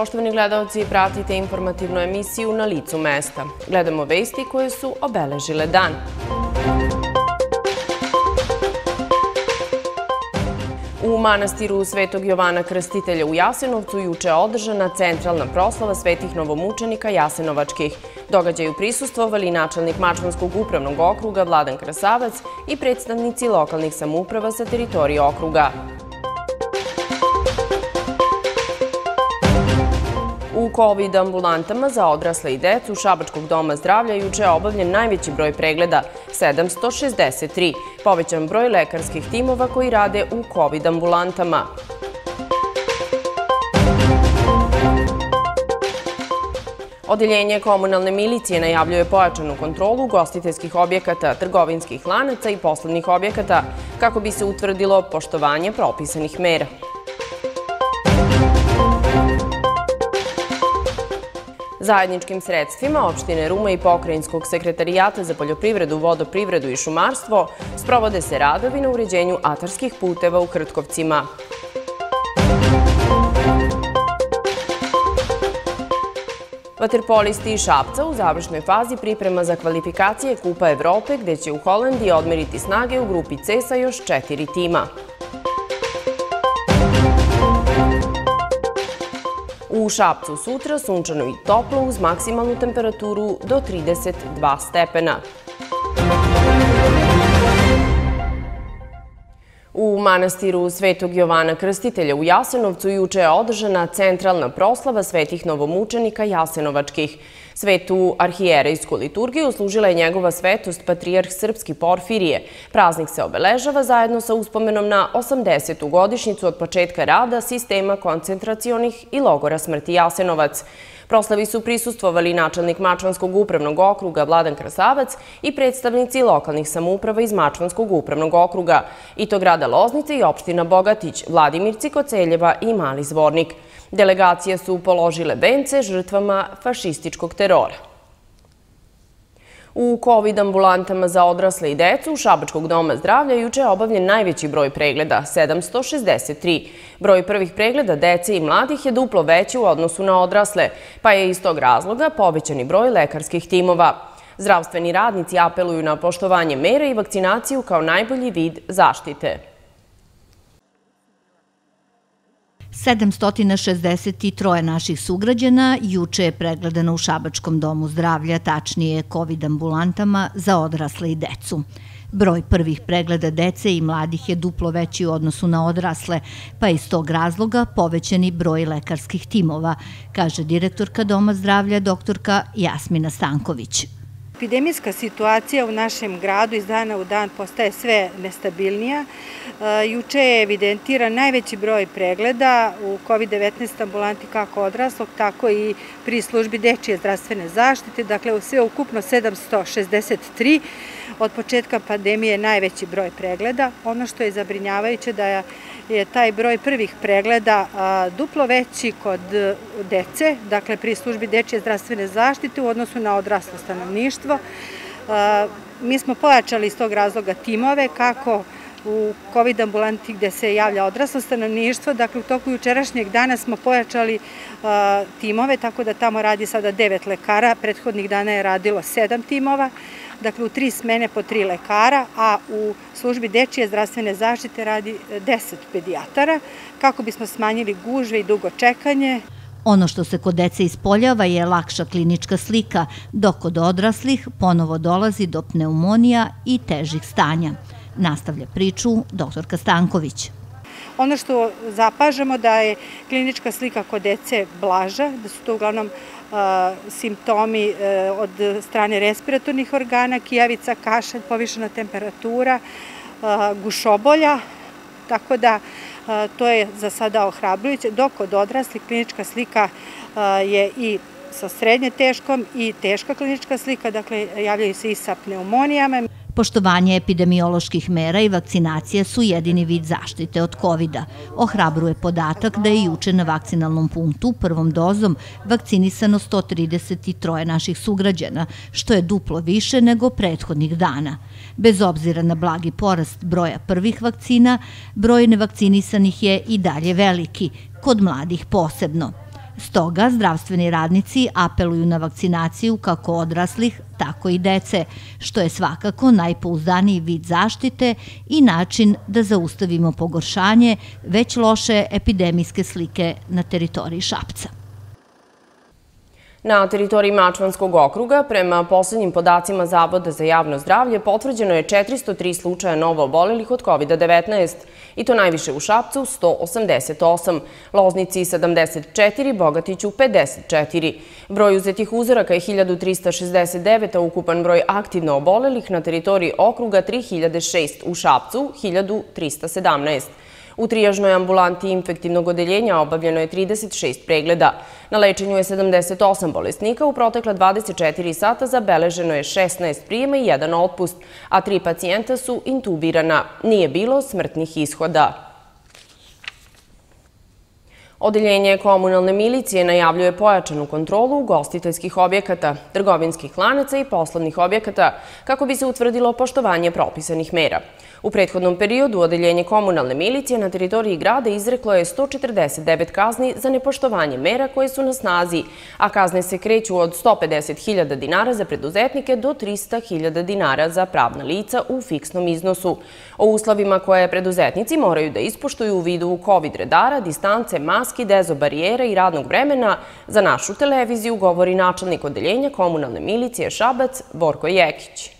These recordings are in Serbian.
Poštovani gledalci, pratite informativnu emisiju na licu mesta. Gledamo vesti koje su obeležile dan. U manastiru Svetog Jovana Krstitelja u Jasenovcu juče je održana centralna proslava svetih novomučenika Jasenovačkih. Događaju prisustvovali načelnik Mačvanskog upravnog okruga Vladan Krasavac i predstavnici lokalnih samuprava sa teritorije okruga. U COVID ambulantama za odrasle i decu Šabačkog doma zdravlja juče je obavljen najveći broj pregleda, 763, povećan broj lekarskih timova koji rade u COVID ambulantama. Odeljenje komunalne milicije najavljuje pojačanu kontrolu gostiteljskih objekata, trgovinskih lanaca i poslovnih objekata kako bi se utvrdilo poštovanje propisanih mera. Zajedničkim sredstvima opštine Ruma i Pokrajinskog sekretarijata za poljoprivredu, vodoprivredu i šumarstvo sprovode se radovi na uređenju atarskih puteva u Hrtkovcima. Vaterpolisti iz Šapca u završnoj fazi priprema za kvalifikacije Kupa Evrope gde će u Holandiji odmeriti snage u grupi C sa još četiri tima. U Šapcu sutra sunčano i toplo uz maksimalnu temperaturu do 32 stepena. U manastiru Svetog Jovana Krstitelja u Jasenovcu juče je održana centralna proslava svetih novomučenika Jasenovačkih. Svetu arhijerejsku liturgiju služila je njegova svetost Patrijarh Srpski Porfirije. Praznik se obeležava zajedno sa uspomenom na 80. godišnicu od početka rada sistema koncentracionih i logora smrti Jasenovac. Proslavi su prisustvovali načelnik Mačvanskog upravnog okruga Vladan Krasavac i predstavnici lokalnih samouprava iz Mačvanskog upravnog okruga, i to grada Loznice i opština Bogatić, Vladimir Cikoceljeva i Mali Zvornik. Delegacije su položile vence žrtvama fašističkog terora. U COVID ambulantama za odrasle i decu Šabačkog doma zdravlja juče je obavljen najveći broj pregleda, 763. Broj prvih pregleda dece i mladih je duplo veći u odnosu na odrasle, pa je iz tog razloga povećani broj lekarskih timova. Zdravstveni radnici apeluju na poštovanje mera i vakcinaciju kao najbolji vid zaštite. 763 naših sugrađana juče je pregledano u Šabačkom domu zdravlja, tačnije COVID ambulantama za odrasle i decu. Broj prvih pregleda dece i mladih je duplo veći u odnosu na odrasle, pa iz tog razloga povećeni broj lekarskih timova, kaže direktorka Doma zdravlja doktorka Jasmina Stanković. Epidemijska situacija u našem gradu iz dana u dan postaje sve nestabilnija. E, juče je evidentiran najveći broj pregleda u COVID-19 ambulanti kako odraslog, tako i pri službi dečije zdravstvene zaštite, dakle sve ukupno 763 od početka pandemije najveći broj pregleda. Ono što je zabrinjavajuće da je taj broj prvih pregleda duplo veći kod dece, dakle pri službi dečije zdravstvene zaštite u odnosu na odraslo stanovništvo. Mi smo pojačali iz tog razloga timove kako u COVID ambulanti gde se javlja odraslo stanovništvo. Dakle, u toku jučerašnjeg dana smo pojačali timove, tako da tamo radi sada devet lekara. Prethodnih dana je radilo sedam timova dakle u tri smene po tri lekara, a u službi dečije zdravstvene zaštite radi 10 pedijatara, kako bismo smanjili gužve i dugo čekanje. Ono što se kod dece ispoljava je lakša klinička slika, dok kod odraslih ponovo dolazi do pneumonija i težih stanja. Nastavlja priču doktorka Stanković. Ono što zapažamo da je klinička slika kod dece blaža, da su to uglavnom simptomi e, od strane respiratornih organa, kijavica, kašalj, povišena temperatura, gušobolja, tako da to je za sada ohrabrujuće, dok kod odrasli klinička slika je i sa srednje teškom i teška klinička slika, dakle javljaju se i sa pneumonijama. Poštovanje epidemioloških mera i vakcinacija su jedini vid zaštite od covid -a. Ohrabruje podatak da je juče na vakcinalnom punktu prvom dozom vakcinisano 133 naših sugrađana, što je duplo više nego prethodnih dana. Bez obzira na blagi porast broja prvih vakcina, broj nevakcinisanih je i dalje veliki, kod mladih posebno. Stoga zdravstveni radnici apeluju na vakcinaciju kako odraslih, tako i dece, što je svakako najpouzdaniji vid zaštite i način da zaustavimo pogoršanje već loše epidemijske slike na teritoriji Šapca. Na teritoriji Mačvanskog okruga, prema poslednjim podacima Zavoda za javno zdravlje, potvrđeno je 403 slučaja novo obolelih od COVID-19, i to najviše u Šapcu 188, Loznici 74, Bogatiću 54. Broj uzetih uzoraka je 1369, a ukupan broj aktivno obolelih na teritoriji okruga 3006, u Šapcu 1317. U trijažnoj ambulanti infektivnog odeljenja obavljeno je 36 pregleda. Na lečenju je 78 bolesnika, u protekla 24 sata zabeleženo je 16 prijema i jedan otpust, a tri pacijenta su intubirana. Nije bilo smrtnih ishoda. Odeljenje komunalne milicije najavljuje pojačanu kontrolu ugostiteljskih objekata, trgovinskih lanaca i poslovnih objekata kako bi se utvrdilo poštovanje propisanih mera. U prethodnom periodu Odeljenje komunalne milicije na teritoriji grada izreklo je 149 kazni za nepoštovanje mera koje su na snazi, a kazne se kreću od 150.000 dinara za preduzetnike do 300.000 dinara za pravna lica u fiksnom iznosu. O uslovima koje preduzetnici moraju da ispoštuju u vidu COVID redara, distance, maski, dezobarijera i radnog vremena za našu televiziju govori načelnik Odeljenja komunalne milicije Šabac Borko Jekić.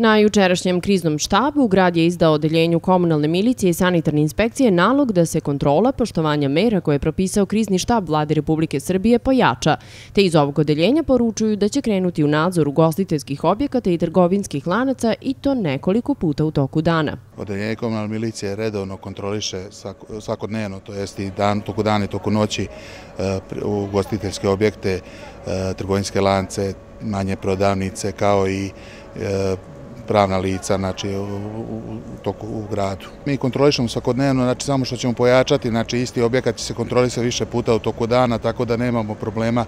Na jučerašnjem kriznom štabu grad je izdao odeljenju komunalne milicije i sanitarne inspekcije nalog da se kontrola poštovanja mera koje je propisao krizni štab vlade Republike Srbije pojača, te iz ovog odeljenja poručuju da će krenuti u nadzor ugostiteljskih objekata i trgovinskih lanaca i to nekoliko puta u toku dana. Odeljenje komunalne milicije redovno kontroliše svakodnevno, to jest i dan, toku dana i toku noći e, ugostiteljske objekte, e, trgovinske lance, manje prodavnice kao i e, pravna lica znači, u, toku, u gradu. Mi kontrolišemo svakodnevno, znači samo što ćemo pojačati, znači isti objekat će se kontrolisati više puta u toku dana, tako da nemamo problema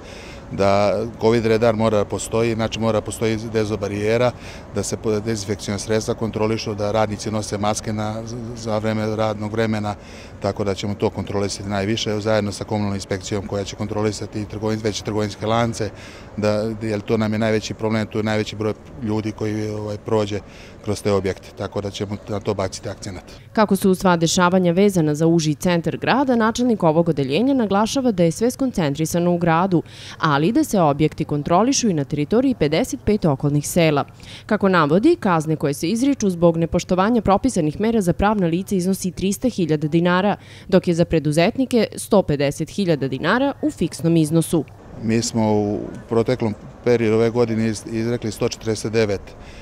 da COVID redar mora da postoji, znači mora da postoji dezobarijera, da se dezinfekcijona sredstva kontrolišu, da radnici nose maske na, za vreme radnog vremena, tako da ćemo to kontrolisati najviše, zajedno sa komunalnom inspekcijom koja će kontrolisati trgovin, veće trgovinske lance, da, jer to nam je najveći problem, tu je najveći broj ljudi koji ovaj, prođe kroz te objekte, tako da ćemo na to baciti akcenat. Kako su sva dešavanja vezana za uži centar grada, načelnik ovog odeljenja naglašava da je sve skoncentrisano u gradu, ali da se objekti kontrolišu i na teritoriji 55 okolnih sela. Kako navodi, kazne koje se izriču zbog nepoštovanja propisanih mera za pravna lica iznosi 300.000 dinara, dok je za preduzetnike 150.000 dinara u fiksnom iznosu. Mi smo u proteklom periodu ove godine izrekli 149 Eh,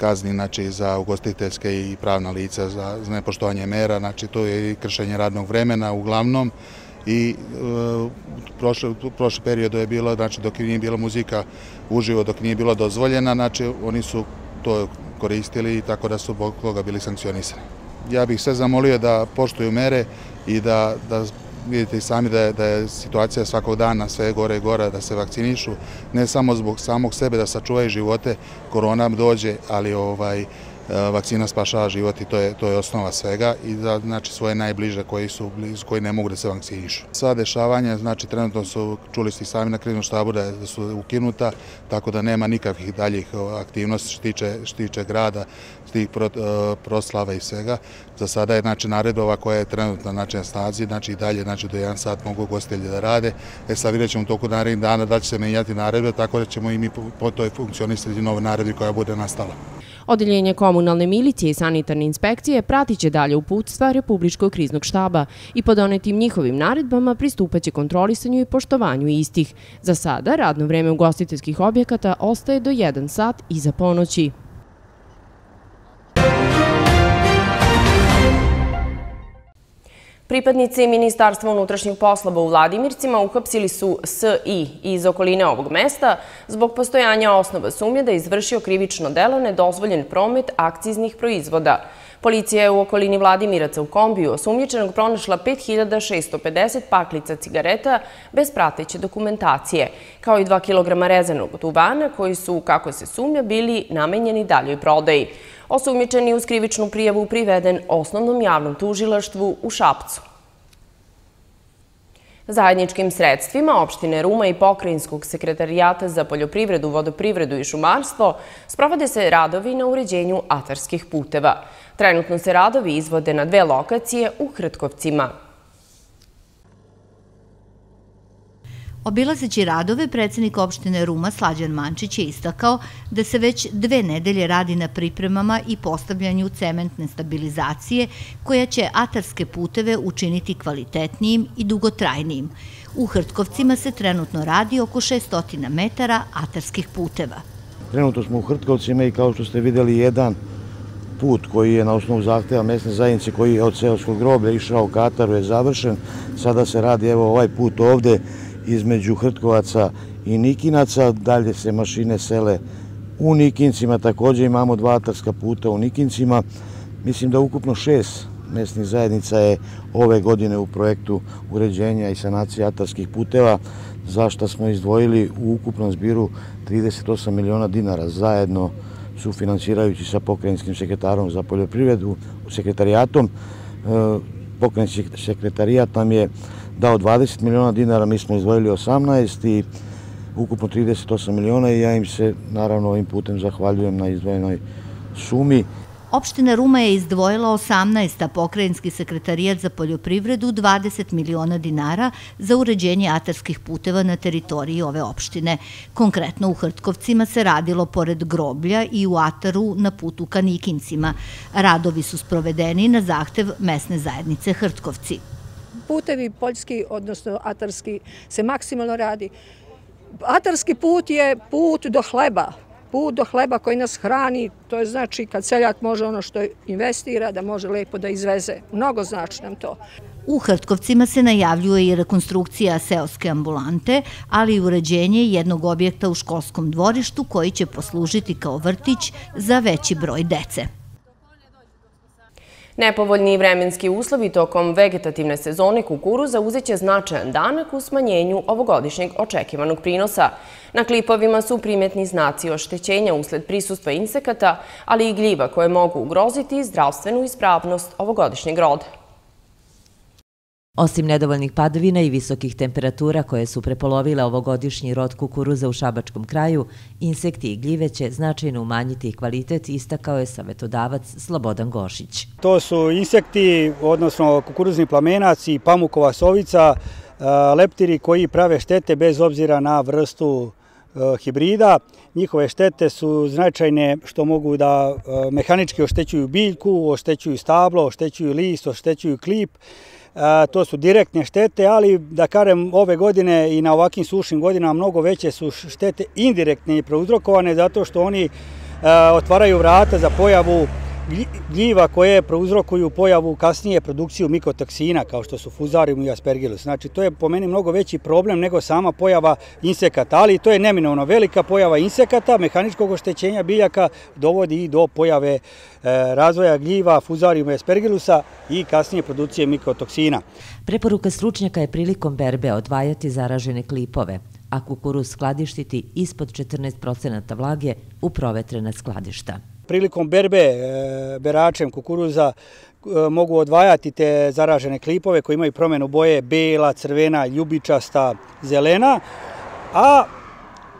kazni znači, za ugostiteljske i pravna lica za nepoštovanje mera, znači to je i kršenje radnog vremena uglavnom i e, prošle, prošle periodu je bilo, znači dok nije bila muzika uživo, dok nije bila dozvoljena, znači oni su to koristili i tako da su zbog toga bili sankcionisani. Ja bih sve zamolio da poštuju mere i da, da vidite i sami da je, da je situacija svakog dana sve gore i gore, da se vakcinišu, ne samo zbog samog sebe da sačuvaju živote, korona dođe, ali ovaj, vakcina spašava život i to je, to je osnova svega i da znači svoje najbliže koji su blizu, ne mogu da se vakcinišu. Sva dešavanja, znači trenutno su, čuli ste sami na kriznom štabu da, da su ukinuta, tako da nema nikakvih daljih aktivnosti što tiče, što tiče grada, tih pro, e, proslava i svega. Za sada je znači naredova koja je trenutno znači, na snazi, znači i dalje znači do 1 sat mogu gostelje da rade. E sad vidjet ćemo toku narednih dana da će se menjati naredbe, tako da ćemo i mi po, toj funkcionisati nove naredbi koja bude nastala. Odeljenje komunalne milicije i sanitarne inspekcije pratit će dalje uputstva Republičkog kriznog štaba i po donetim njihovim naredbama pristupaće kontrolisanju i poštovanju istih. Za sada radno vreme ugostiteljskih objekata ostaje do 1 sat iza ponoći. Pripadnici Ministarstva unutrašnjih poslova u Vladimircima uhapsili su S.I. iz okoline ovog mesta zbog postojanja osnova sumnje da je izvršio krivično delo nedozvoljen promet akciznih proizvoda. Policija je u okolini Vladimiraca u kombiju osumnjičenog pronašla 5650 paklica cigareta bez prateće dokumentacije, kao i 2 kg rezanog duvana koji su, kako se sumnja, bili namenjeni daljoj prodaji. Osumnjičeni uz krivičnu prijavu priveden osnovnom javnom tužilaštvu u Šapcu. Zajedničkim sredstvima opštine Ruma i Pokrajinskog sekretarijata za poljoprivredu, vodoprivredu i šumarstvo sprovode se radovi na uređenju atarskih puteva. Trenutno se radovi izvode na dve lokacije u Hrtkovcima. Obilazeći radove, predsednik opštine Ruma Slađan Mančić je istakao da se već dve nedelje radi na pripremama i postavljanju cementne stabilizacije koja će atarske puteve učiniti kvalitetnijim i dugotrajnijim. U Hrtkovcima se trenutno radi oko 600 metara atarskih puteva. Trenutno smo u Hrtkovcima i kao što ste videli jedan put koji je na osnovu zahteva mesne zajednice koji je od Seoskog groblja išao ka Ataru je završen. Sada se radi evo ovaj put ovde između Hrtkovaca i Nikinaca, dalje se mašine sele u Nikincima, takođe imamo dva atarska puta u Nikincima. Mislim da ukupno šest mesnih zajednica je ove godine u projektu uređenja i sanacije atarskih puteva, zašto smo izdvojili u ukupnom zbiru 38 miliona dinara zajedno sufinansirajući sa pokrajinskim sekretarom za poljoprivredu, sekretarijatom. E, pokrajinski sekretarijat nam je dao 20 miliona dinara, mi smo izdvojili 18 i ukupno 38 miliona i ja im se naravno ovim putem zahvaljujem na izdvojenoj sumi. Opština Ruma je izdvojila 18, a pokrajinski sekretarijat za poljoprivredu 20 miliona dinara za uređenje atarskih puteva na teritoriji ove opštine. Konkretno u Hrtkovcima se radilo pored groblja i u Ataru na putu ka Nikincima. Radovi su sprovedeni na zahtev mesne zajednice Hrtkovci putevi poljski, odnosno atarski, se maksimalno radi. Atarski put je put do hleba, put do hleba koji nas hrani, to je znači kad seljak može ono što investira, da može lepo da izveze. Mnogo znači nam to. U Hrtkovcima se najavljuje i rekonstrukcija seoske ambulante, ali i uređenje jednog objekta u školskom dvorištu koji će poslužiti kao vrtić za veći broj dece. Nepovoljni vremenski uslovi tokom vegetativne sezone kukuruza uzeće značajan danak u smanjenju ovogodišnjeg očekivanog prinosa. Na klipovima su primetni znaci oštećenja usled prisustva insekata, ali i gljiva koje mogu ugroziti zdravstvenu ispravnost ovogodišnjeg roda. Osim nedovoljnih padovina i visokih temperatura koje su prepolovile ovogodišnji rod kukuruza u Šabačkom kraju, insekti i gljive će značajno umanjiti kvalitet, istakao je savetodavac Slobodan Gošić. To su insekti, odnosno kukuruzni plamenac i pamukova sovica, leptiri koji prave štete bez obzira na vrstu hibrida. Njihove štete su značajne što mogu da mehanički oštećuju biljku, oštećuju stablo, oštećuju list, oštećuju klip to su direktne štete, ali da karem ove godine i na ovakvim sušnim godinama mnogo veće su štete indirektne i prouzrokovane zato što oni otvaraju vrata za pojavu gljiva koje prouzrokuju pojavu kasnije produkciju mikotoksina kao što su fuzarium i aspergillus. Znači to je po meni mnogo veći problem nego sama pojava insekata, ali to je neminovno velika pojava insekata, mehaničkog oštećenja biljaka dovodi i do pojave e, razvoja gljiva, fuzarium i aspergillusa i kasnije produkcije mikotoksina. Preporuka stručnjaka je prilikom berbe odvajati zaražene klipove, a kukuruz skladištiti ispod 14% vlage u provetrena skladišta prilikom berbe e, beračem kukuruza e, mogu odvajati te zaražene klipove koji imaju promenu boje bela, crvena, ljubičasta, zelena, a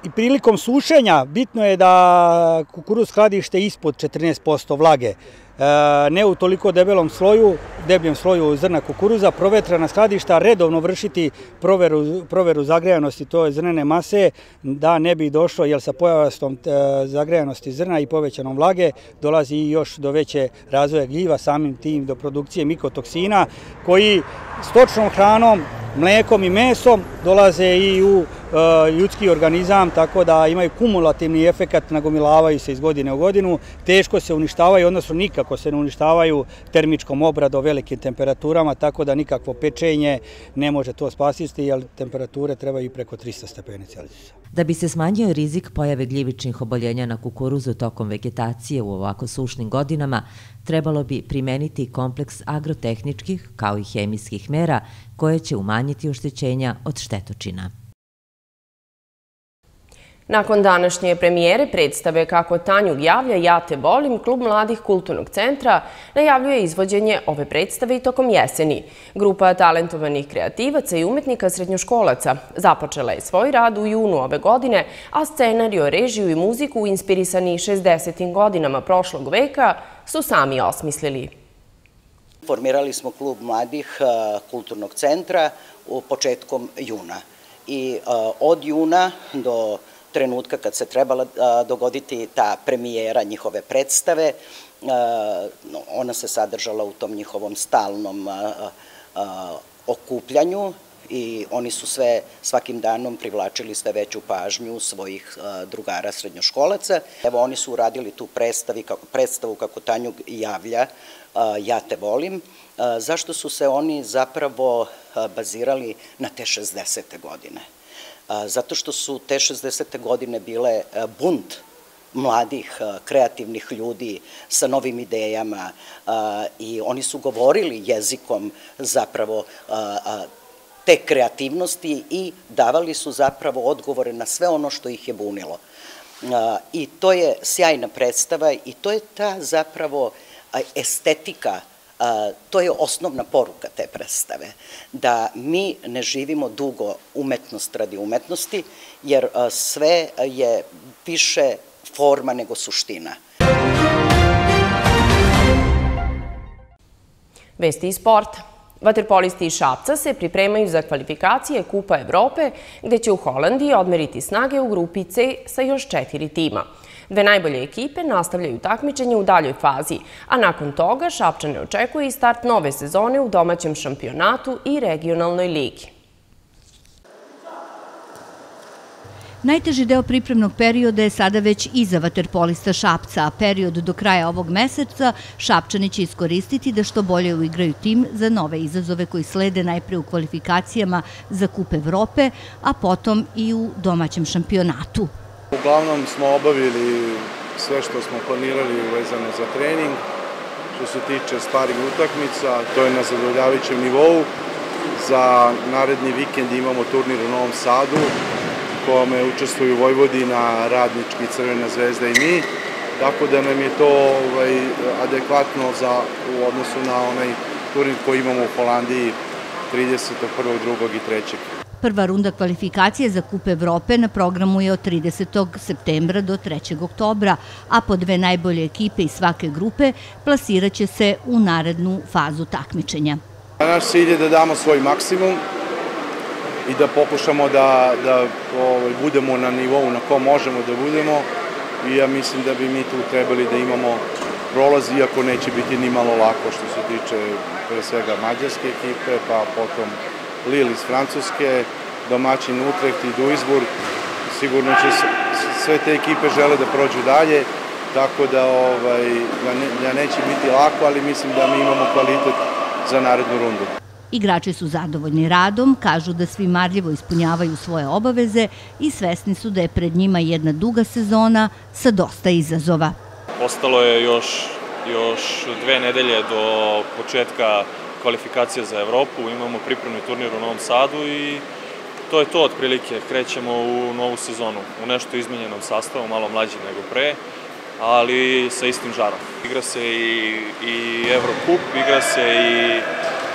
i prilikom sušenja bitno je da kukuruz skladište ispod 14% vlage. E, ne u toliko debelom sloju, debljem sloju zrna kukuruza, provetrana skladišta, redovno vršiti proveru, proveru zagrejanosti to je zrnene mase, da ne bi došlo, jer sa pojavastom e, zagrejanosti zrna i povećanom vlage dolazi i još do veće razvoja gljiva, samim tim do produkcije mikotoksina, koji stočnom hranom, mlekom i mesom dolaze i u e, ljudski organizam, tako da imaju kumulativni efekat, nagomilavaju se iz godine u godinu, teško se uništavaju, odnosno nikako se ne uništavaju termičkom obradom velikim temperaturama, tako da nikakvo pečenje ne može to spasiti, jer temperature trebaju preko 300 stepeni Celsijusa. Da bi se smanjio rizik pojave gljivičnih oboljenja na kukuruzu tokom vegetacije u ovako sušnim godinama, trebalo bi primeniti kompleks agrotehničkih kao i hemijskih mera koje će umanjiti oštećenja od štetočina. Nakon današnje premijere predstave Kako Tanju javlja Ja te volim, Klub mladih kulturnog centra najavljuje izvođenje ove predstave i tokom jeseni. Grupa talentovanih kreativaca i umetnika srednjoškolaca započela je svoj rad u junu ove godine, a scenario, režiju i muziku inspirisani 60. godinama prošlog veka su sami osmislili. Formirali smo Klub mladih kulturnog centra u početkom juna. I od juna do trenutka kad se trebala dogoditi ta premijera njihove predstave. Ona se sadržala u tom njihovom stalnom okupljanju i oni su sve svakim danom privlačili sve veću pažnju svojih drugara srednjoškolaca. Evo oni su uradili tu predstavi, predstavu kako Tanjug javlja Ja te volim. Zašto su se oni zapravo bazirali na te 60. godine? zato što su te 60. godine bile bunt mladih, kreativnih ljudi sa novim idejama i oni su govorili jezikom zapravo te kreativnosti i davali su zapravo odgovore na sve ono što ih je bunilo. I to je sjajna predstava i to je ta zapravo estetika to je osnovna poruka te predstave, da mi ne živimo dugo umetnost radi umetnosti, jer sve je više forma nego suština. Vesti iz sporta. Vaterpolisti iz Šapca se pripremaju za kvalifikacije Kupa Evrope, gde će u Holandiji odmeriti snage u grupi C sa još četiri tima. Dve najbolje ekipe nastavljaju takmičenje u daljoj fazi, a nakon toga Šapčane očekuje i start nove sezone u domaćem šampionatu i regionalnoj ligi. Najteži deo pripremnog perioda je sada već iza vaterpolista Šapca, a period do kraja ovog meseca Šapčani će iskoristiti da što bolje uigraju tim za nove izazove koji slede najpre u kvalifikacijama za Kup Evrope, a potom i u domaćem šampionatu. Uglavnom smo obavili sve što smo planirali uvezano za trening. Što se tiče sparing utakmica, to je na zadovoljavajućem nivou. Za naredni vikend imamo turnir u Novom Sadu, u kome učestvuju Vojvodina, Radnički, Crvena zvezda i mi. Tako da nam je to ovaj, adekvatno za, u odnosu na onaj turnir koji imamo u Holandiji 31. 2. i 3. Prva runda kvalifikacije za Kup Evrope na programu je od 30. septembra do 3. oktobra, a po dve najbolje ekipe iz svake grupe plasiraće se u narednu fazu takmičenja. Naš cilj je da damo svoj maksimum i da pokušamo da, da ovaj, budemo na nivou na kom možemo da budemo i ja mislim da bi mi tu trebali da imamo prolaz, iako neće biti ni malo lako što se tiče pre svega mađarske ekipe, pa potom Lille iz Francuske, domaćin Utrecht i Duisburg. Sigurno će sve te ekipe žele da prođu dalje, tako da, ovaj, da, da neće biti lako, ali mislim da mi imamo kvalitet za narednu rundu. Igrači su zadovoljni radom, kažu da svi marljivo ispunjavaju svoje obaveze i svesni su da je pred njima jedna duga sezona sa dosta izazova. Ostalo je još, još dve nedelje do početka kvalifikacija za Evropu, imamo pripremni turnir u Novom Sadu i to je to otprilike. Krećemo u novu sezonu, u nešto izmenjenom sastavu, malo mlađi nego pre, ali sa istim žarom. Igra se i, i Evrokup, igra se i,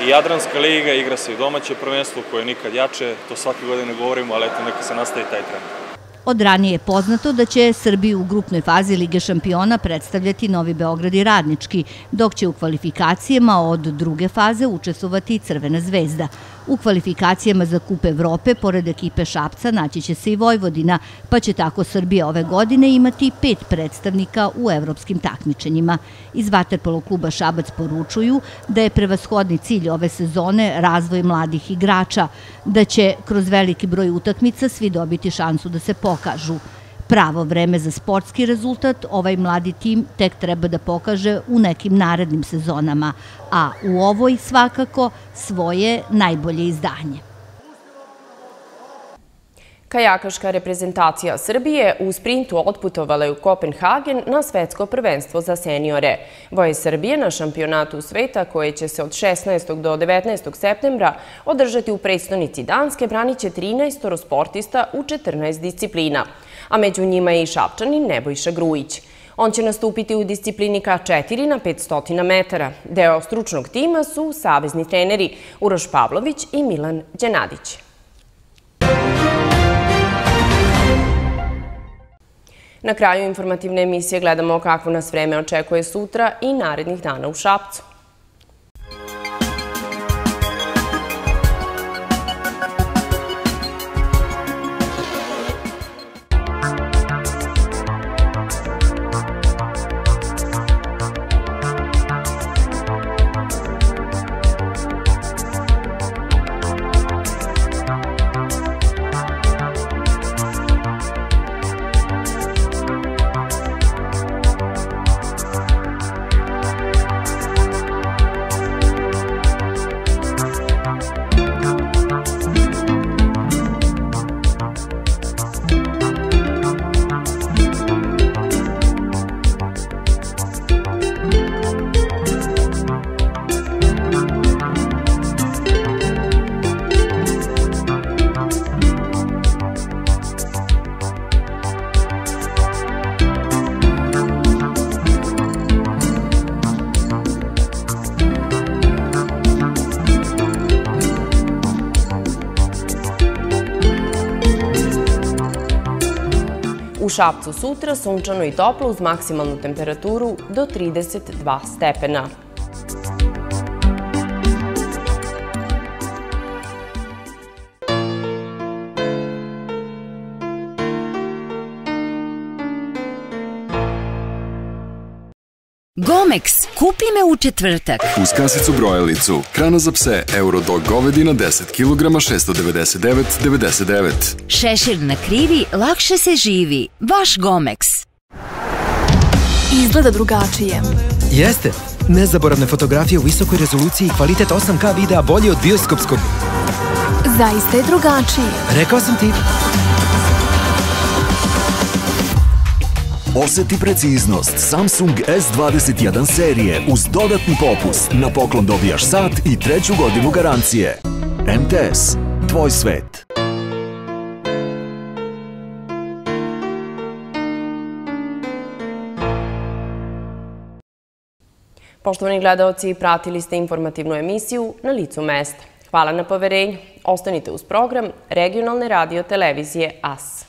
i Jadranska liga, igra se i domaće prvenstvo koje je nikad jače, to svake godine govorimo, ali eto neka se nastavi taj trend. Od ranije je poznato da će Srbiju u grupnoj fazi Lige šampiona predstavljati Novi Beograd i Radnički, dok će u kvalifikacijama od druge faze učestvovati Crvena zvezda. U kvalifikacijama za Kup Evrope, pored ekipe Šapca, naći će se i Vojvodina, pa će tako Srbija ove godine imati pet predstavnika u evropskim takmičenjima. Iz Vaterpolo kluba Šabac poručuju da je prevashodni cilj ove sezone razvoj mladih igrača, da će kroz veliki broj utakmica svi dobiti šansu da se pokažu. Pravo vreme za sportski rezultat ovaj mladi tim tek treba da pokaže u nekim narednim sezonama, a u ovoj svakako svoje najbolje izdanje. Kajakaška reprezentacija Srbije u sprintu otputovala je u Kopenhagen na svetsko prvenstvo za seniore. Voje Srbije na šampionatu sveta koje će se od 16. do 19. septembra održati u predstavnici Danske branit će 13 sportista u 14 disciplina a među njima je i Šapčanin Nebojša Grujić. On će nastupiti u disciplini K4 na 500 metara. Deo stručnog tima su savezni treneri Uroš Pavlović i Milan Đenadić. Na kraju informativne emisije gledamo kakvo nas vreme očekuje sutra i narednih dana u Šapcu. Šapcu sutra sunčano i toplo uz maksimalnu temperaturu do 32 stepena. Gomex, kupi me u četvrtak. Uz kasicu brojalicu, hrana za pse, Eurodog govedina 10 kg 699,99. Šešir na krivi, lakše se živi. Vaš Gomex. Izgleda drugačije. Jeste. Nezaboravne fotografije u visokoj rezoluciji i kvalitet 8K videa bolji od bioskopskog. Zaista je drugačije. Rekao sam ti. Oseti preciznost Samsung S21 serije uz dodatni popust. Na poklon dobijaš sat i treću godinu garancije. MTS. Tvoj svet. Poštovani gledalci, pratili ste informativnu emisiju na licu mesta. Hvala na poverenju. Ostanite uz program regionalne radio televizije AS.